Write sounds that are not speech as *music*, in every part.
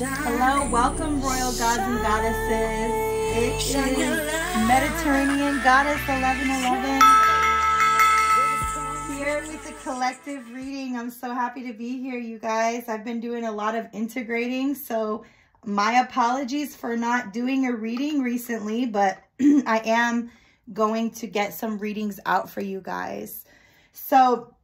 Hello, welcome, royal gods and goddesses. It is Mediterranean Goddess 1111 here with the collective reading. I'm so happy to be here, you guys. I've been doing a lot of integrating, so my apologies for not doing a reading recently, but *clears throat* I am going to get some readings out for you guys. So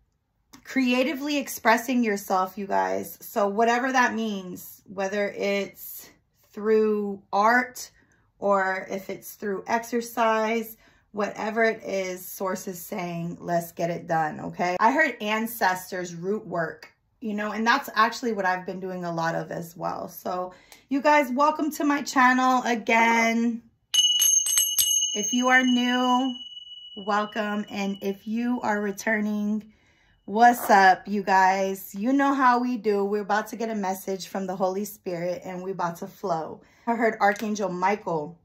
creatively expressing yourself, you guys. So whatever that means, whether it's through art or if it's through exercise, whatever it is, source is saying, let's get it done, okay? I heard ancestors, root work, you know, and that's actually what I've been doing a lot of as well. So you guys, welcome to my channel again. If you are new, welcome. And if you are returning, what's up, you guys? You know how we do. We're about to get a message from the Holy Spirit and we're about to flow. I heard Archangel Michael.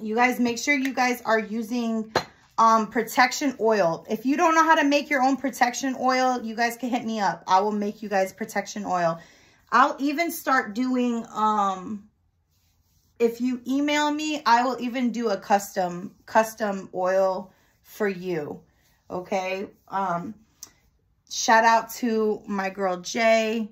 You guys, make sure you guys are using um, protection oil. If you don't know how to make your own protection oil, you guys can hit me up. I will make you guys protection oil. I'll even start doing um, if you email me, I will even do a custom custom oil for you. Okay. Um, shout out to my girl Jay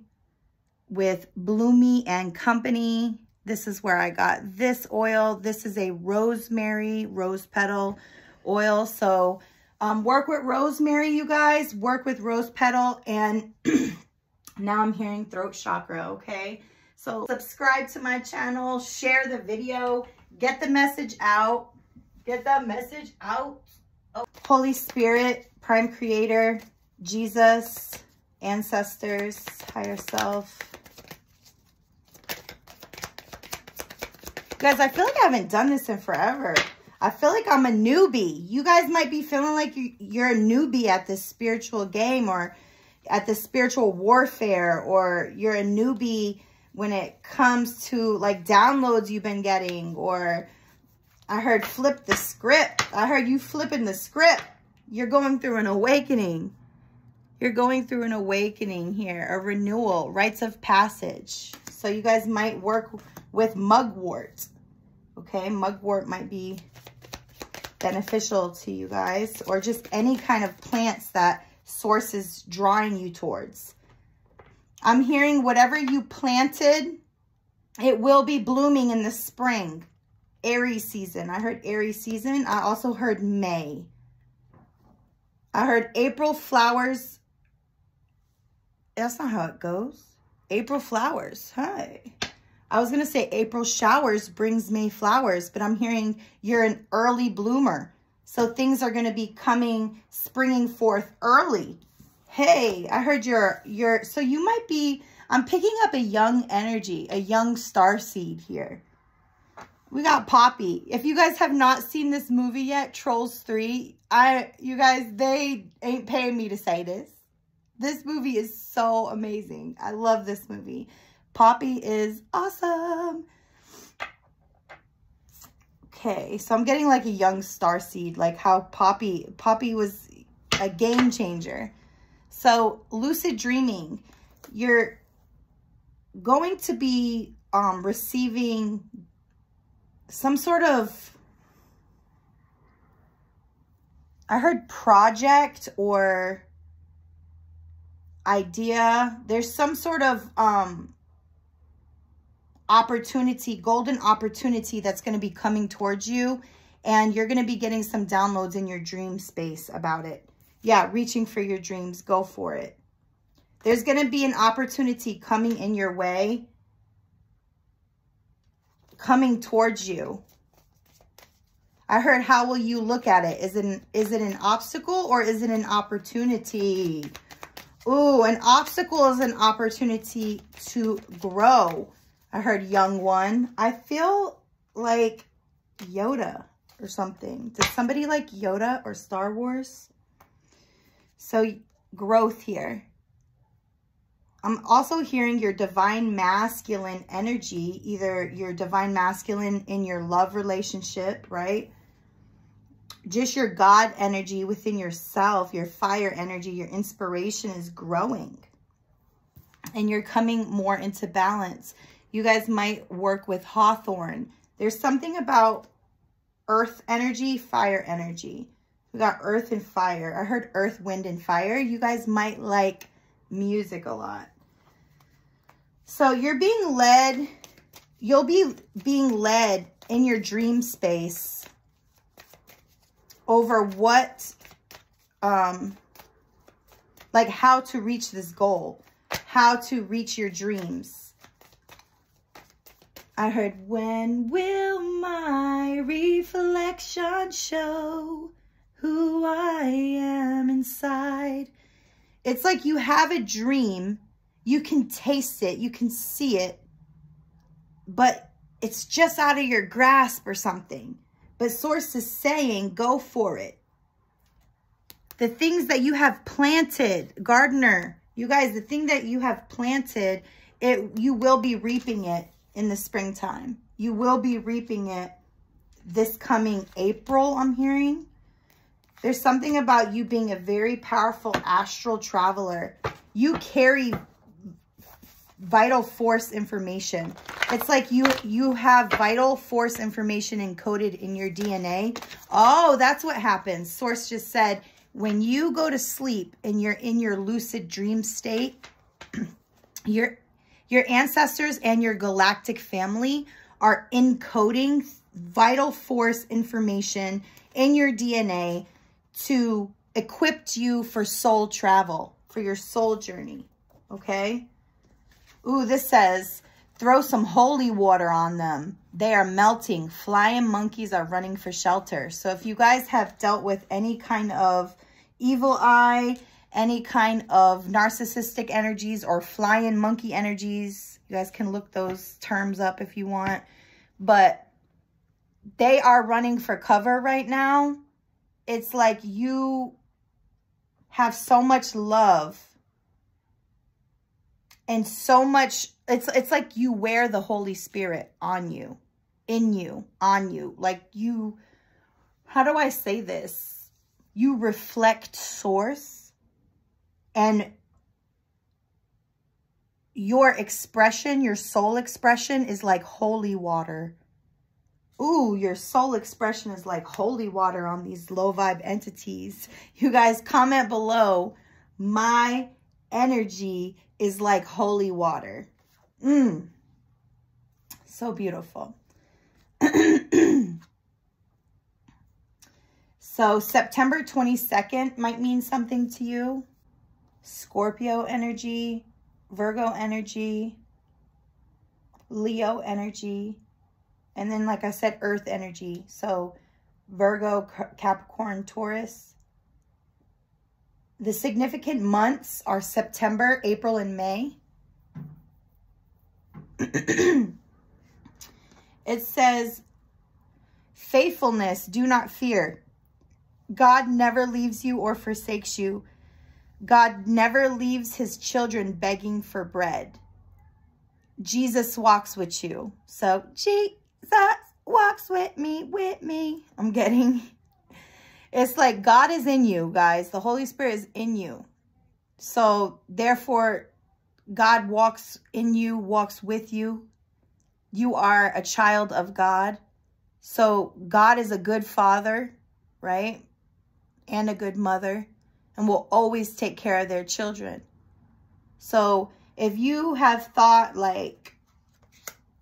with Bloomy and Company. This is where I got this oil. This is a rosemary rose petal oil. So um, work with rosemary, you guys. Work with rose petal. And *clears throat* now I'm hearing throat chakra, okay? So subscribe to my channel, share the video, get the message out, get that message out. Oh. Holy Spirit, Prime Creator, Jesus, ancestors, higher self. Guys, I feel like I haven't done this in forever. I feel like I'm a newbie. You guys might be feeling like you're a newbie at this spiritual game or at the spiritual warfare or you're a newbie when it comes to like downloads you've been getting or I heard flip the script. I heard you flipping the script. You're going through an awakening. You're going through an awakening here, a renewal, rites of passage. So you guys might work with mugwort. Okay, mugwort might be beneficial to you guys or just any kind of plants that source is drawing you towards. I'm hearing whatever you planted, it will be blooming in the spring. Aries season. I heard Aries season. I also heard May. I heard April flowers. That's not how it goes. April flowers. Hi. I was going to say April showers brings May flowers, but I'm hearing you're an early bloomer. So things are going to be coming, springing forth early. Hey, I heard you're, you're, so you might be, I'm picking up a young energy, a young star seed here. We got Poppy. If you guys have not seen this movie yet, Trolls 3, I, you guys, they ain't paying me to say this. This movie is so amazing. I love this movie. Poppy is awesome. Okay, so I'm getting like a young star seed, like how Poppy, Poppy was a game changer. So lucid dreaming, you're going to be um, receiving some sort of, I heard project or idea. There's some sort of um, opportunity, golden opportunity that's going to be coming towards you. And you're going to be getting some downloads in your dream space about it yeah, reaching for your dreams, go for it. There's going to be an opportunity coming in your way, coming towards you. I heard, how will you look at it? Is it an, is it an obstacle or is it an opportunity? Ooh, an obstacle is an opportunity to grow. I heard young one. I feel like Yoda or something. Does somebody like Yoda or Star Wars? So growth here. I'm also hearing your divine masculine energy, either your divine masculine in your love relationship, right? just your God energy within yourself, your fire energy, your inspiration is growing. And you're coming more into balance. You guys might work with Hawthorn. There's something about earth energy, fire energy. We got earth and fire. I heard earth, wind, and fire. You guys might like music a lot. So you're being led, you'll be being led in your dream space over what, um, like how to reach this goal, how to reach your dreams. I heard, when will my reflection show who I am inside? It's like you have a dream, you can taste it, you can see it, but it's just out of your grasp or something. But Source is saying, go for it. The things that you have planted, gardener, you guys, the thing that you have planted, it you will be reaping it in the springtime. You will be reaping it this coming April, I'm hearing. There's something about you being a very powerful astral traveler. You carry vital force information. It's like you you have vital force information encoded in your DNA. Oh, that's what happens. Source just said when you go to sleep and you're in your lucid dream state, *clears throat* your your ancestors and your galactic family are encoding vital force information in your DNA to equip you for soul travel, for your soul journey. Okay? Ooh, this says, throw some holy water on them. They are melting. Flying monkeys are running for shelter. So if you guys have dealt with any kind of evil eye, any kind of narcissistic energies or flying monkey energies, you guys can look those terms up if you want. But they are running for cover right now. It's like you have so much love and so much it's it's like you wear the holy spirit on you in you on you. Like you how do i say this? You reflect source and your expression your soul expression is like holy water Ooh, your soul expression is like holy water on these low vibe entities. You guys comment below. My energy is like holy water. Mmm. So beautiful. *clears throat* so September 22nd might mean something to you. Scorpio energy, Virgo energy, Leo energy, and then like I said, earth energy. So Virgo, Capricorn, Taurus, the significant months are September, April, and May. *clears throat* it says, faithfulness, do not fear. God never leaves you or forsakes you. God never leaves his children begging for bread. Jesus walks with you. So, Jesus walks with me, with me. I'm getting it's like God is in you, guys. The Holy Spirit is in you. So therefore, God walks in you, walks with you. You are a child of God. So God is a good father, right? And a good mother and will always take care of their children. So if you have thought like,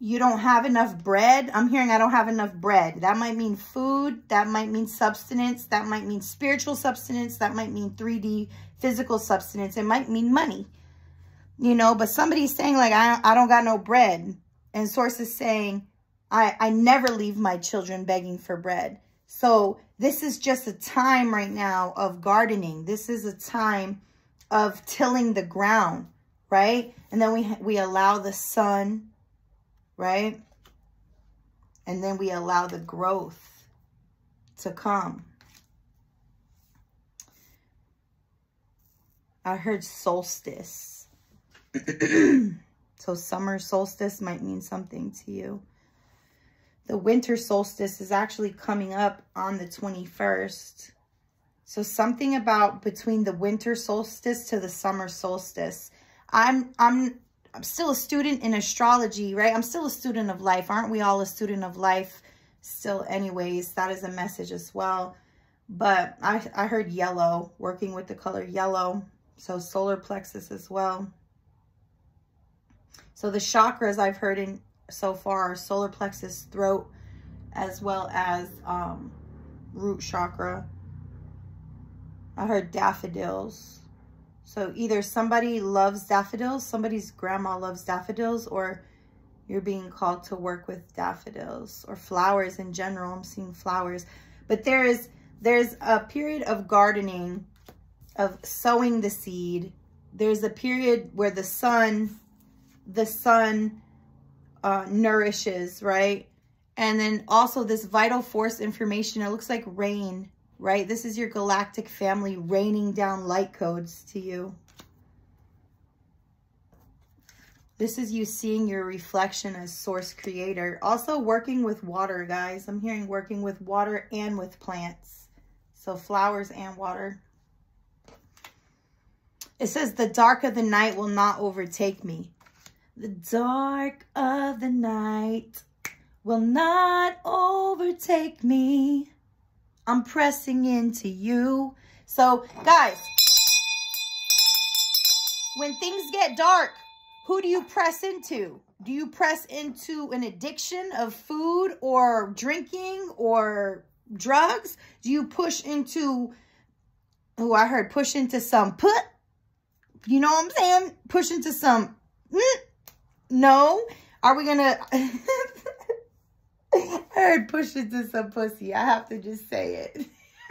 you don't have enough bread. I'm hearing I don't have enough bread. That might mean food. That might mean substance. That might mean spiritual substance. That might mean 3D physical substance. It might mean money. You know, but somebody's saying like, I, I don't got no bread. And source is saying, I, I never leave my children begging for bread. So this is just a time right now of gardening. This is a time of tilling the ground, right? And then we, we allow the sun right? And then we allow the growth to come. I heard solstice. *clears throat* so summer solstice might mean something to you. the winter solstice is actually coming up on the 21st. So something about between the winter solstice to the summer solstice. I'm I'm I'm still a student in astrology, right? I'm still a student of life. Aren't we all a student of life still anyways? That is a message as well. But I, I heard yellow, working with the color yellow. So solar plexus as well. So the chakras I've heard in so far are solar plexus, throat, as well as um, root chakra. I heard daffodils. So either somebody loves daffodils, somebody's grandma loves daffodils, or you're being called to work with daffodils or flowers in general. I'm seeing flowers. But there is there's a period of gardening, of sowing the seed. There's a period where the sun, the sun uh, nourishes, right? And then also this vital force information, it looks like rain right? This is your galactic family raining down light codes to you. This is you seeing your reflection as source creator. Also working with water, guys. I'm hearing working with water and with plants. So flowers and water. It says, the dark of the night will not overtake me. The dark of the night will not overtake me. I'm pressing into you. So, guys, when things get dark, who do you press into? Do you press into an addiction of food or drinking or drugs? Do you push into, oh, I heard push into some put? You know what I'm saying? Push into some, mm, no. Are we going *laughs* to... *laughs* I heard push into some pussy. I have to just say it. *laughs*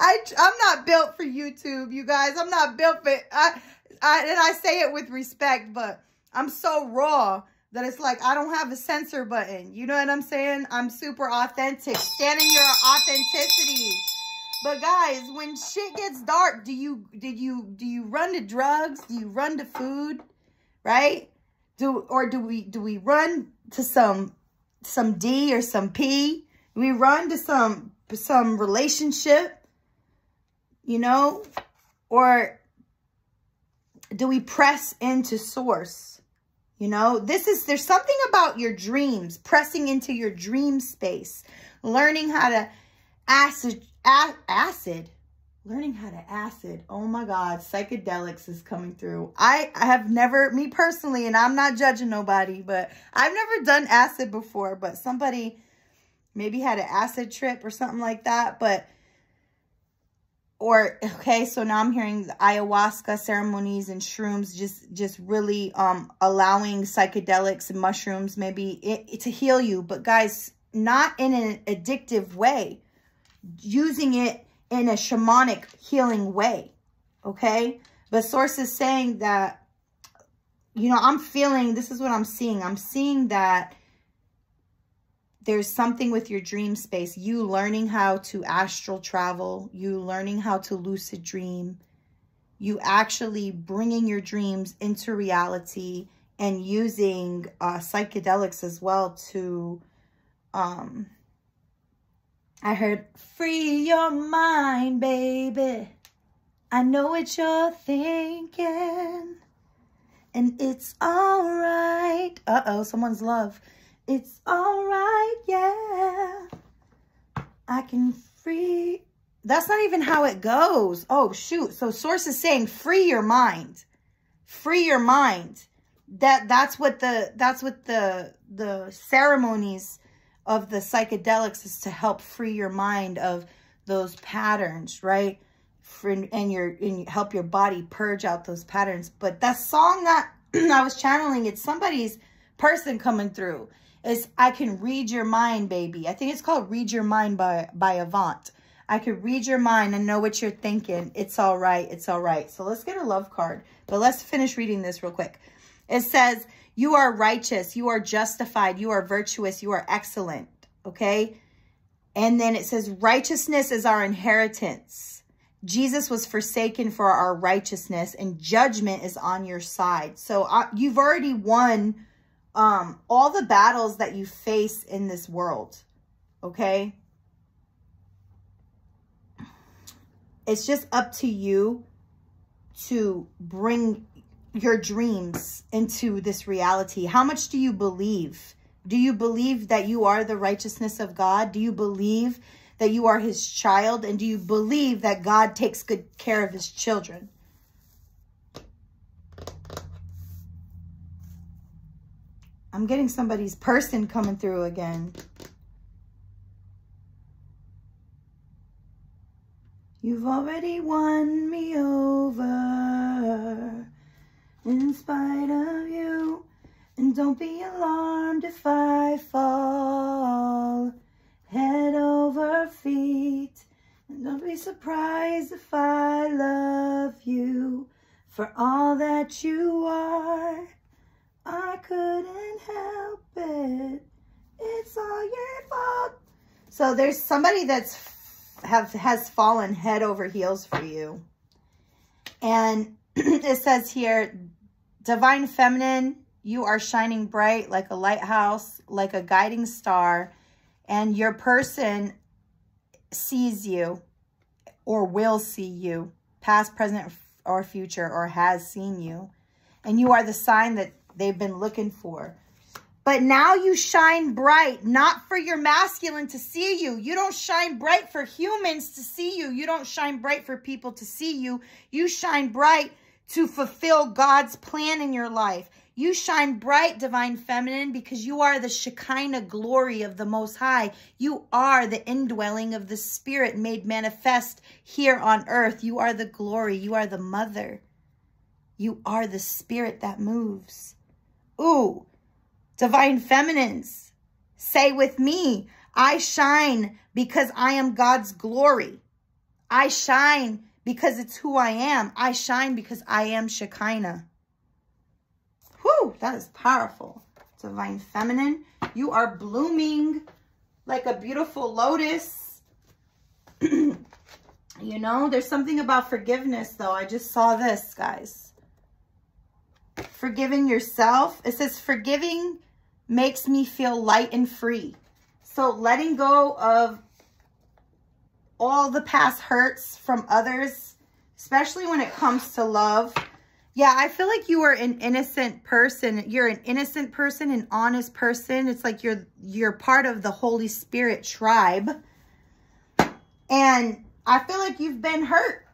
I, I'm not built for YouTube, you guys. I'm not built for I, I, and I say it with respect, but I'm so raw that it's like I don't have a censor button. You know what I'm saying? I'm super authentic. Stand in your authenticity. But guys, when shit gets dark, do you did you do you run to drugs? Do you run to food? Right? Do or do we do we run to some some D or some P? We run to some some relationship? You know? Or do we press into source? You know, this is, there's something about your dreams, pressing into your dream space, learning how to acid, acid, learning how to acid. Oh my God, psychedelics is coming through. I, I have never, me personally, and I'm not judging nobody, but I've never done acid before, but somebody maybe had an acid trip or something like that. But, or, okay, so now I'm hearing ayahuasca ceremonies and shrooms, just, just really um, allowing psychedelics and mushrooms maybe it, to heal you. But guys, not in an addictive way, using it in a shamanic healing way. Okay. But source is saying that, you know, I'm feeling, this is what I'm seeing. I'm seeing that there's something with your dream space. You learning how to astral travel. You learning how to lucid dream. You actually bringing your dreams into reality and using uh, psychedelics as well to um, I heard, free your mind, baby. I know what you're thinking. And it's all right. Uh-oh, someone's love. It's all right, yeah. I can free... That's not even how it goes. Oh, shoot. So Source is saying, free your mind. Free your mind. That That's what the, that's what the, the ceremonies of the psychedelics is to help free your mind of those patterns, right? For, and your and help your body purge out those patterns. But that song that *clears throat* I was channeling, it's somebody's person coming through. Is I can read your mind, baby. I think it's called Read Your Mind by by Avant. I could read your mind and know what you're thinking. It's all right. It's all right. So let's get a love card. But let's finish reading this real quick. It says, you are righteous. You are justified. You are virtuous. You are excellent. Okay. And then it says righteousness is our inheritance. Jesus was forsaken for our righteousness and judgment is on your side. So uh, you've already won um, all the battles that you face in this world, okay? It's just up to you to bring your dreams into this reality. How much do you believe? Do you believe that you are the righteousness of God? Do you believe that you are his child? And do you believe that God takes good care of his children? I'm getting somebody's person coming through again. You've already won me over in spite of you. And don't be alarmed if I fall head over feet. And don't be surprised if I love you for all that you are. I couldn't help it. It's all your fault. So there's somebody that's have has fallen head over heels for you. And *clears throat* it says here, divine feminine, you are shining bright like a lighthouse, like a guiding star, and your person sees you or will see you, past, present, or future, or has seen you. And you are the sign that they've been looking for. But now you shine bright, not for your masculine to see you. You don't shine bright for humans to see you. You don't shine bright for people to see you. You shine bright to fulfill God's plan in your life. You shine bright, divine feminine, because you are the Shekinah glory of the Most High. You are the indwelling of the Spirit made manifest here on earth. You are the glory. You are the mother. You are the spirit that moves. Ooh, Divine feminines, say with me, I shine because I am God's glory. I shine because it's who I am. I shine because I am Shekinah. Whew, that is powerful. Divine feminine, you are blooming like a beautiful lotus. *clears throat* you know, there's something about forgiveness though. I just saw this, guys. Forgiving yourself. It says forgiving makes me feel light and free. So letting go of all the past hurts from others, especially when it comes to love. Yeah, I feel like you are an innocent person. You're an innocent person, an honest person. It's like you're you're part of the Holy Spirit tribe. And I feel like you've been hurt,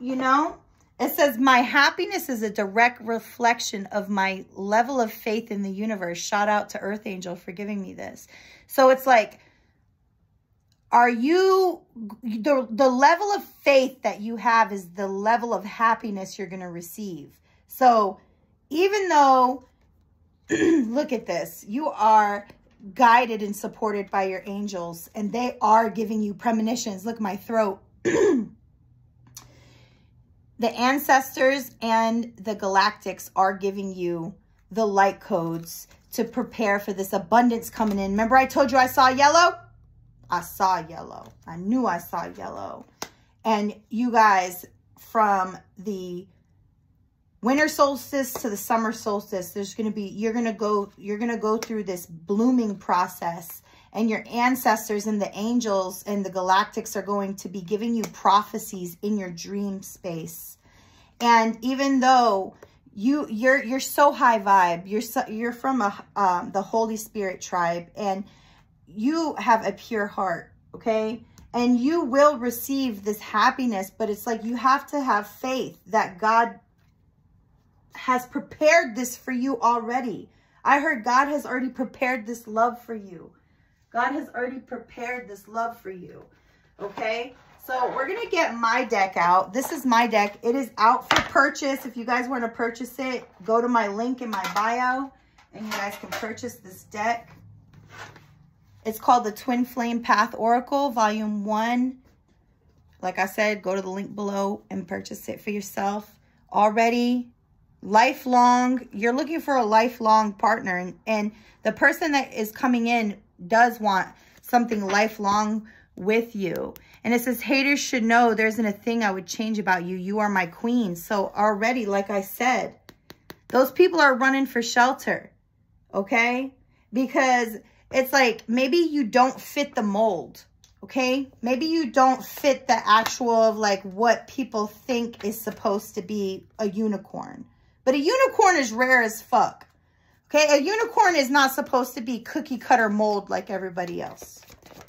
you know? It says, my happiness is a direct reflection of my level of faith in the universe. Shout out to Earth Angel for giving me this. So it's like, are you, the, the level of faith that you have is the level of happiness you're going to receive. So even though, *clears throat* look at this, you are guided and supported by your angels and they are giving you premonitions. Look, my throat. *clears throat* the ancestors and the galactics are giving you the light codes to prepare for this abundance coming in. Remember I told you I saw yellow? I saw yellow. I knew I saw yellow. And you guys, from the winter solstice to the summer solstice, there's going to be, you're going to go, you're going to go through this blooming process and your ancestors and the angels and the galactics are going to be giving you prophecies in your dream space. And even though you you're you're so high vibe, you're so, you're from a um, the Holy Spirit tribe, and you have a pure heart, okay? And you will receive this happiness, but it's like you have to have faith that God has prepared this for you already. I heard God has already prepared this love for you. God has already prepared this love for you. Okay? So we're going to get my deck out. This is my deck. It is out for purchase. If you guys want to purchase it, go to my link in my bio and you guys can purchase this deck. It's called the Twin Flame Path Oracle, Volume 1. Like I said, go to the link below and purchase it for yourself. Already lifelong, you're looking for a lifelong partner. And, and the person that is coming in does want something lifelong with you. And it says, haters should know there isn't a thing I would change about you. You are my queen. So already, like I said, those people are running for shelter. Okay? Because it's like maybe you don't fit the mold. Okay? Maybe you don't fit the actual of like what people think is supposed to be a unicorn. But a unicorn is rare as fuck. Okay? A unicorn is not supposed to be cookie cutter mold like everybody else.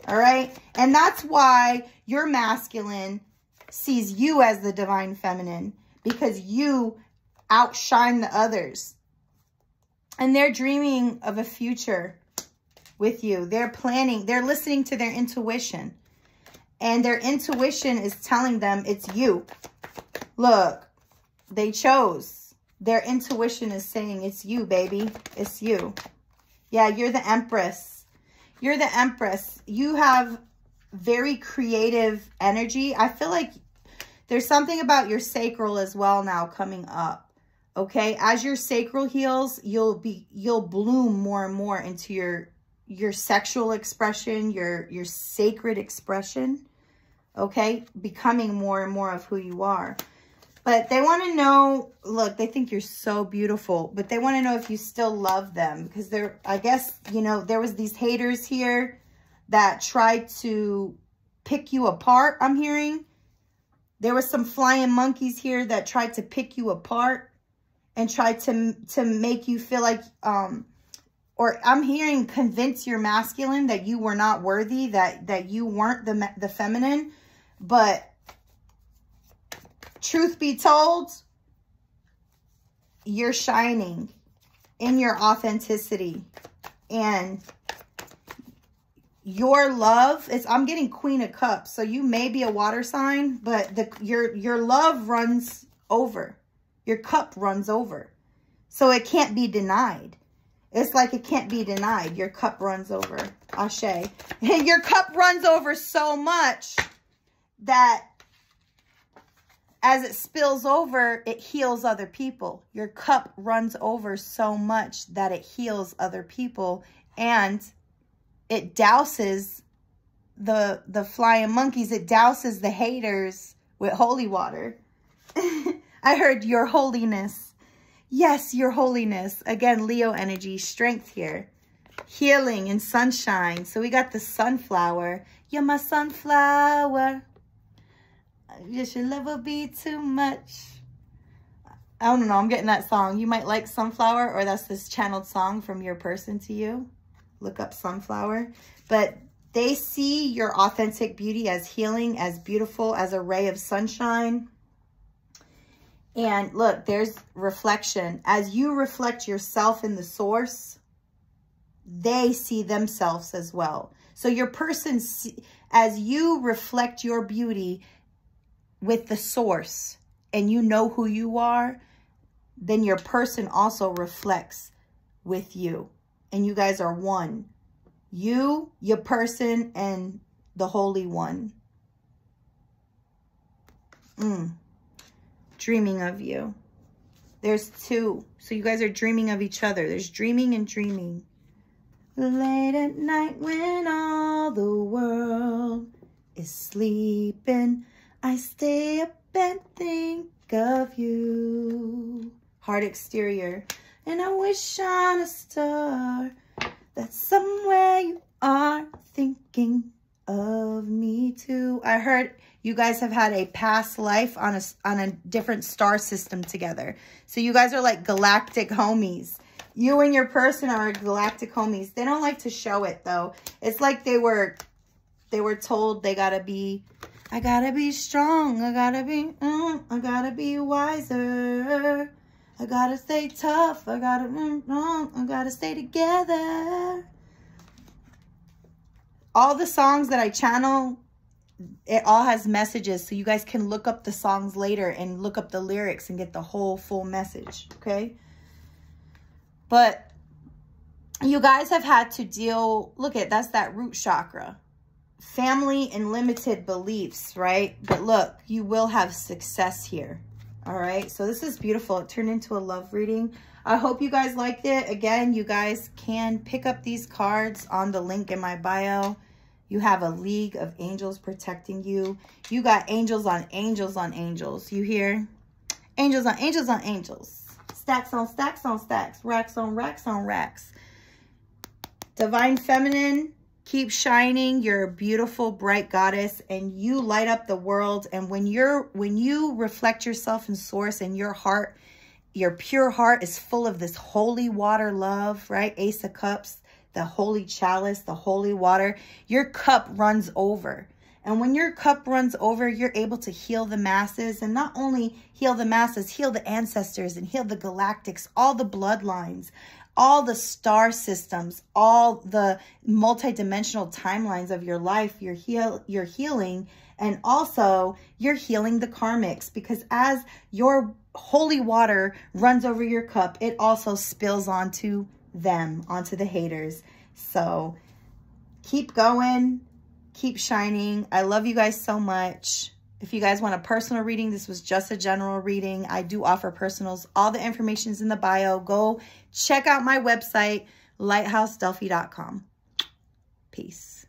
All right? And that's why your masculine sees you as the divine feminine because you outshine the others. And they're dreaming of a future with you. They're planning, they're listening to their intuition. And their intuition is telling them it's you. Look, they chose. Their intuition is saying it's you, baby. It's you. Yeah, you're the empress. You're the empress. You have very creative energy. I feel like there's something about your sacral as well now coming up. Okay, as your sacral heals, you'll be you'll bloom more and more into your your sexual expression, your your sacred expression. Okay, becoming more and more of who you are. But they want to know, look, they think you're so beautiful, but they want to know if you still love them because they're, I guess, you know, there was these haters here that tried to pick you apart, I'm hearing. There was some flying monkeys here that tried to pick you apart and tried to, to make you feel like, um, or I'm hearing convince your masculine that you were not worthy, that, that you weren't the, the feminine. But truth be told, you're shining in your authenticity and your love is I'm getting queen of cups. So you may be a water sign, but the your your love runs over. Your cup runs over. So it can't be denied. It's like it can't be denied. Your cup runs over. Ashe. Your cup runs over so much that as it spills over, it heals other people. Your cup runs over so much that it heals other people. And it douses the the flying monkeys. It douses the haters with holy water. *laughs* I heard your holiness. Yes, your holiness. Again, Leo energy, strength here. Healing and sunshine. So we got the sunflower. You're my sunflower. Yes, your love will be too much. I don't know. I'm getting that song. You might like Sunflower or that's this channeled song from your person to you look up sunflower. But they see your authentic beauty as healing, as beautiful, as a ray of sunshine. And look, there's reflection. As you reflect yourself in the source, they see themselves as well. So your person, as you reflect your beauty with the source and you know who you are, then your person also reflects with you and you guys are one. You, your person, and the Holy One. Mm. Dreaming of you. There's two. So you guys are dreaming of each other. There's dreaming and dreaming. Late at night when all the world is sleeping, I stay up and think of you. Heart exterior. And I wish on a star that somewhere you are thinking of me too. I heard you guys have had a past life on a, on a different star system together. So you guys are like galactic homies. You and your person are galactic homies. They don't like to show it though. It's like they were they were told they gotta be I gotta be strong. I gotta be, mm, I gotta be wiser. I gotta stay tough. I gotta, mm, mm, I gotta stay together. All the songs that I channel, it all has messages. So you guys can look up the songs later and look up the lyrics and get the whole full message. Okay. But you guys have had to deal, look at, that's that root chakra. Family and limited beliefs, right? But look, you will have success here. All right, so this is beautiful. It turned into a love reading. I hope you guys liked it. Again, you guys can pick up these cards on the link in my bio. You have a league of angels protecting you. You got angels on angels on angels. You hear? Angels on angels on angels. Stacks on stacks on stacks. Racks on racks on racks. Divine Feminine, keep shining. You're a beautiful, bright goddess and you light up the world. And when you're when you reflect yourself in source and your heart, your pure heart is full of this holy water love, right? Ace of Cups, the holy chalice, the holy water. Your cup runs over. And when your cup runs over, you're able to heal the masses and not only heal the masses, heal the ancestors and heal the galactics, all the bloodlines, all the star systems, all the multidimensional timelines of your life. You're heal you're healing and also you're healing the karmics because as your holy water runs over your cup, it also spills onto them onto the haters. So keep going, keep shining. I love you guys so much. If you guys want a personal reading, this was just a general reading. I do offer personals. All the information is in the bio. Go check out my website, lighthousedelphi.com. Peace.